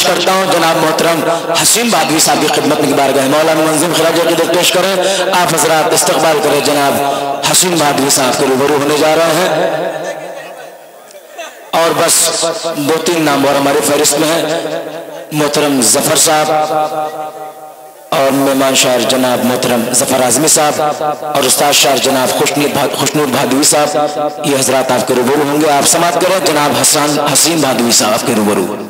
پیش کرتا ہوں، جناب محترم حسین بادوی صاحب کی خدمت میں بارگاہ مولانا منظم خراج عقیدت پیش کریں۔ آپ حضرات استقبال کریں جناب حسین بادوی صاحب کے روبرو ہونے جا رہے ہیں۔ اور بس دو تین نام اور ہماری فہرست میں ہیں۔ محترم ظفر صاحب اور مہمان شاہر جناب محترم ظفر اعظمی صاحب اور استاد شاہر جناب خوشنور بھادوی صاحب، یہ حضرات آپ کے روبرو ہوں گے۔ آپ سماعت کریں جناب حسین بھادوی صاحب آپ کے روبرو۔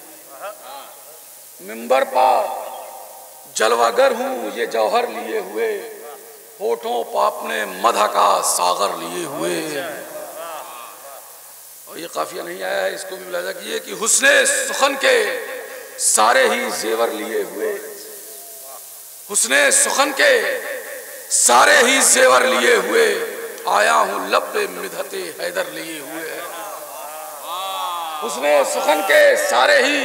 ممبر پا جلوگر ہوں، یہ جوہر لیے ہوئے، ہوٹوں پا اپنے مدہ کا ساغر لیے ہوئے۔ اور یہ قافیہ نہیں آیا ہے، اس کو بھی ملاحظہ کیے کہ حسن سخن کے سارے ہی زیور لیے ہوئے۔ حسن سخن کے سارے ہی زیور لیے ہوئے۔ آیا ہوں، لب مدھت حیدر لیے ہوئے۔ حسن سخن کے سارے ہی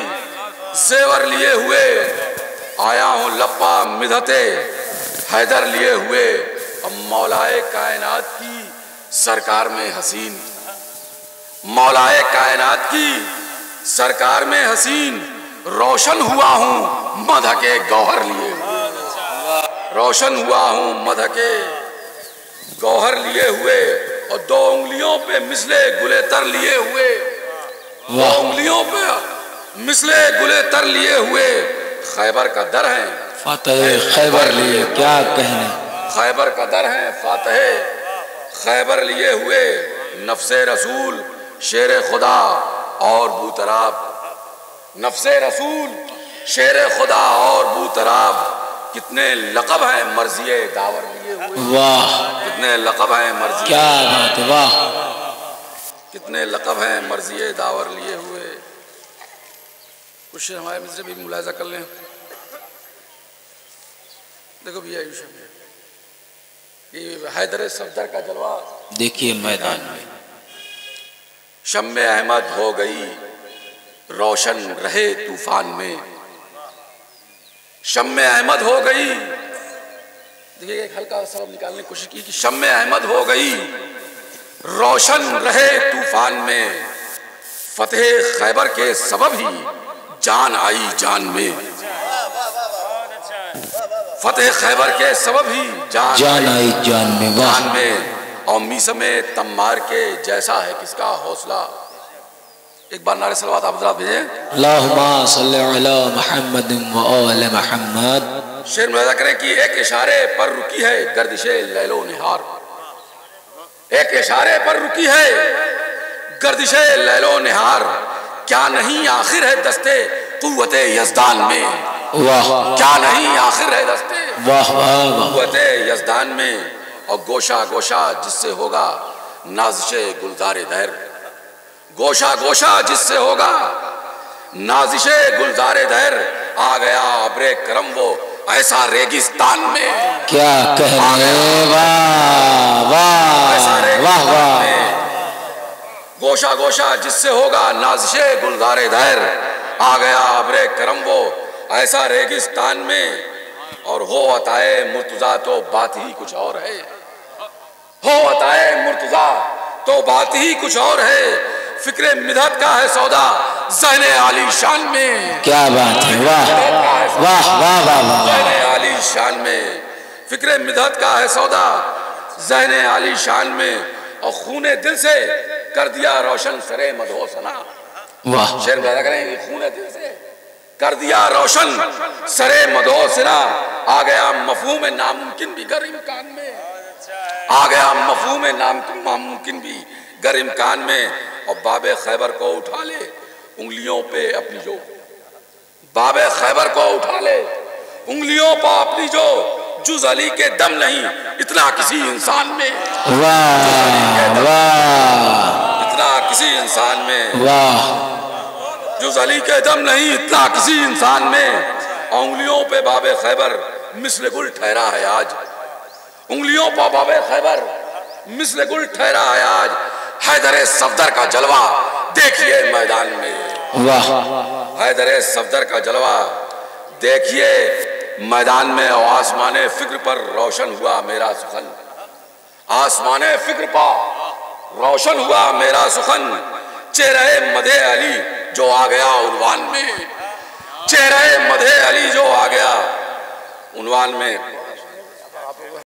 زیور لیے ہوئے، آیا ہوں لپا مدھتے، حیدر لیے ہوئے، اب مولائے کائنات کی سرکار میں حسین۔ مولائے کائنات کی سرکار میں حسین، روشن ہوا ہوں مدہ کے گوہر لیے۔ ہوئے روشن ہوا ہوں مدہ کے گوہر لیے ہوئے، اور دو انگلیوں پہ مثلے گلے تر لیے ہوئے۔ دو انگلیوں پہ مثل گلے تر لیے ہوئے خیبر کا در ہیں۔ فاتح خیبر لیے کیا کہنے؟ خیبر کا در ہیں فاتح خیبر لیے ہوئے نفس رسول شیر خدا اور بوتراب۔ نفس رسول شیر خدا اور بوتراب۔ کتنے لقب ہیں مرضی داور لیے ہوئے۔ واہ۔ کتنے لقب ہیں مرضی۔ کیا بات ہے واہ۔ کتنے لقب ہیں مرضی داور لیے ہوئے۔ کچھ ہمارے سے بھی ملاحظہ کر لیں۔ دیکھو بھی آئیو شمی یہ حیدر صفدر کا جلوہ۔ دیکھئے میدان میں۔ شم احمد ہو گئی روشن رہے توفان میں۔ شم احمد ہو گئی۔ دیکھئے ایک ہلکا سبب نکالنے کی کوشش کی کہ شم احمد ہو گئی روشن رہے توفان میں۔ فتح خیبر کے سبب ہی جان آئی جان میں۔ فتح خیبر کے سبب ہی جان, جان آئی جان میں جان میں۔ اور میسم تمار کے جیسا ہے کس کا حوصلہ۔ ایک بار نعرہ سلوات آپ حضرات بھیجیں۔ اللہم صلی علی محمد و آل محمد۔ شیر ملاحظہ کریں کہ ایک اشارے پر رکی ہے گردش لیل و نہار۔ ایک اشارے پر رکی ہے گردش لیل و نہار۔ کیا نہیں آخر ہے دستے قوت یزدان میں؟ کیا نہیں آخر ہے دستے قوت یزدان میں؟ اور گوشہ گوشہ جس سے ہوگا نازش گلزار دہر۔ گوشہ گوشہ جس سے ہوگا نازش گلزار دہر۔ آ گیا عبر کرم وہ ایسا ریگستان میں۔ کیا کہنے واہ واہ واہ واہ گوشہ گوشہ جس سے ہوگا نازش گلزار دہر۔ آ گیا عبر کرم وہ ایسا ریگستان میں۔ اور ہو عطائے مرتضی تو بات ہی کچھ اور ہے۔ ہو عطائے مرتضی تو بات ہی کچھ اور ہے۔ فکر مدھت کا ہے سودا ذہن عالی شان میں۔ کیا بات ہے؟ واہ واہ واہ واہ واہ ذہن عالی شان میں۔ فکر مدھت کا ہے سودا ذہن عالی شان میں۔ اور خون دل سے کر دیا روشن سرے مدھو سنا۔ واہ۔ شیر پیدا کریں کہ خون دل سے۔ کر دیا روشن سرے مدھو سنا۔ آ گیا مفہوم ناممکن بھی گر امکان میں۔ آ گیا مفہوم ناممکن بھی گر امکان میں۔ اور باب خیبر کو اٹھا لے انگلیوں پہ اپنی جو۔ باب خیبر کو اٹھا لے انگلیوں پہ اپنی جو۔ جز علی کے دم نہیں اتنا کسی انسان میں۔ واہ واہ۔ کسی انسان میں۔ واہ۔ علی کے دم نہیں اتنا کسی انسان میں۔ انگلیوں پہ باب خیبر مثل گل ٹھہرا ہے آج۔ انگلیوں پہ باب خیبر مثل گل ٹھہرا ہے آج۔ حیدر صفدر کا جلوہ دیکھیے میدان میں۔ واہ۔ حیدر صفدر کا جلوہ دیکھیے میدان میں اور آسمان فکر پر روشن ہوا میرا سخن۔ آسمان فکر پر روشن ہوا میرا سخن۔ چہرہ مدے علی جو آ گیا عنوان میں۔ چہرہ مدے علی جو آ گیا عنوان میں۔